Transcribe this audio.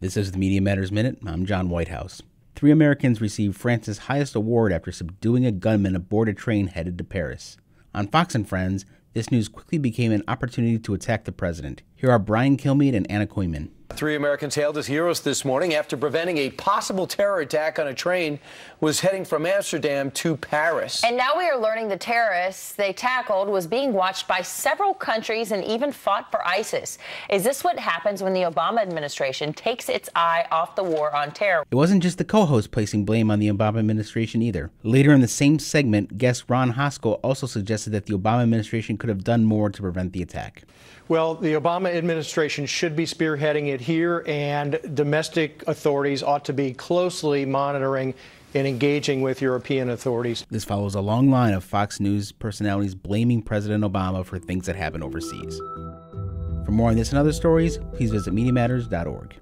This is the Media Matters Minute. I'm John Whitehouse. Three Americans received France's highest award after subduing a gunman aboard a train headed to Paris. On Fox and Friends, this news quickly became an opportunity to attack the president. Here are Brian Kilmeade and Anna Kooiman. Three Americans hailed as heroes this morning after preventing a possible terror attack on a train was heading from Amsterdam to Paris. And now we are learning the terrorists they tackled was being watched by several countries and even fought for ISIS. Is this what happens when the Obama administration takes its eye off the war on terror? It wasn't just the co-host placing blame on the Obama administration either. Later in the same segment, guest Ron Hosko also suggested that the Obama administration could have done more to prevent the attack. Well, the Obama administration should be spearheading it here, and domestic authorities ought to be closely monitoring and engaging with European authorities. This follows a long line of Fox News personalities blaming President Obama for things that happen overseas. For more on this and other stories, please visit MediaMatters.org.